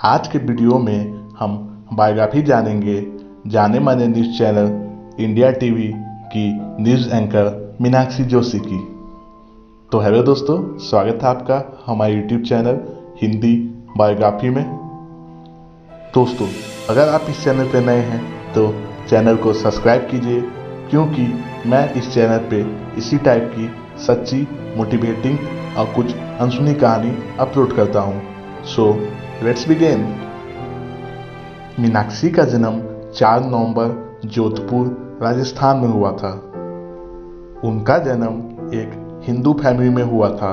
आज के वीडियो में हम बायोग्राफी जानेंगे। जाने माने न्यूज़ चैनल, इंडिया टीवी की न्यूज़ एंकर मीनाक्षी जोशी की। तो हेलो दोस्तों, स्वागत है आपका हमारे यूट्यूब चैनल हिंदी बायोग्राफी में। दोस्तों, अगर आप इस चैनल पर नए हैं तो चैनल को सब्सक्राइब कीजिए, क्योंकि मैं इस चैनल पे इसी टाइप की सच्ची मोटिवेटिंग और कुछ अनसुनी कहानी अपलोड करता हूँ। सो लेट्स बिगेन मीनाक्षी का जन्म 4 नवंबर जोधपुर, राजस्थान में हुआ था। उनका जन्म एक हिंदू फैमिली में हुआ था।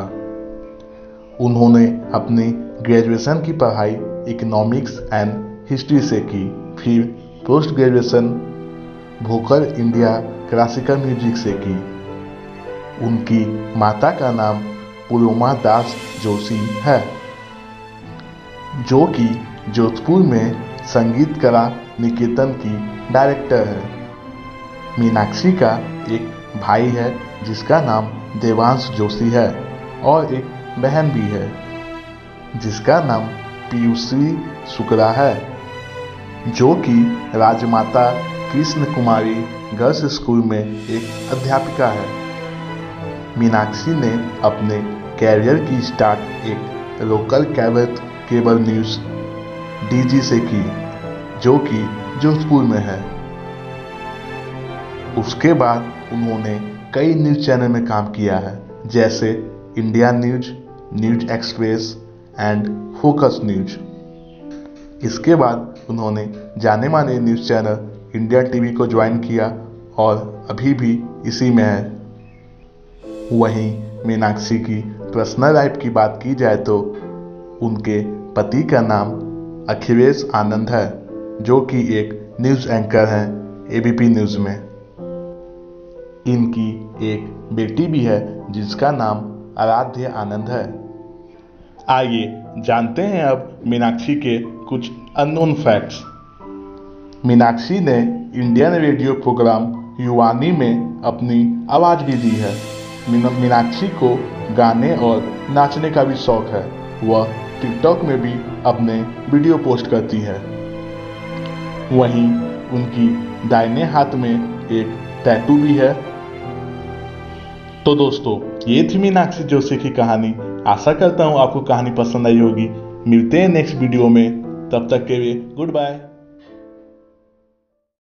उन्होंने अपनी ग्रेजुएशन की पढ़ाई इकोनॉमिक्स एंड हिस्ट्री से की। फिर post graduation Bhokar India classical music से की। उनकी माता का नाम पुलोमा दास जोशी है। जो कि जोधपुर में संगीत कला निकेतन की डायरेक्टर है। मीनाक्षी का एक भाई है, जिसका नाम देवांश जोशी है और एक बहन भी है, जिसका नाम पीयूषी शुक्ला है, जो कि राजमाता कृष्ण कुमारी गर्ल्स स्कूल में एक अध्यापिका है। मीनाक्षी ने अपने कैरियर की स्टार्ट एक local cable cable news DG से की, जो कि जोधपुर में है। उसके बाद उन्होंने कई न्यूज़ चैनल में काम किया है, जैसे India News News Express and Focus News. इसके बाद उन्होंने जाने माने न्यूज़ चैनल इंडिया टीवी को ज्वाइन किया और अभी भी इसी में है। वहीं मीनाक्षी की पर्सनल लाइफ की बात की जाए तो उनके पति का नाम अखिलेश आनंद है, जो कि एक न्यूज़ एंकर हैं एबीपी न्यूज़ में। इनकी एक बेटी भी है, जिसका नाम आराध्य आनंद है। आइए जानते हैं अब मीनाक्षी के कुछ अननोन फैक्ट्स मीनाक्षी ने इंडियन रेडियो प्रोग्राम युवानी में अपनी आवाज़ भी दी है। मीनाक्षी को गाने और नाचने का भी शौक है। वह टिकटॉक में भी अपने वीडियो पोस्ट करती है। वहीं उनकी दाहिने हाथ में एक टैटू भी है। तो दोस्तों, ये थी मीनाक्षी जोशी की कहानी। आशा करता हूँ आपको कहानी पसंद आई होगी। मिलते हैं नेक्स्ट वीडियो में। तब तक के लिए गुड बाय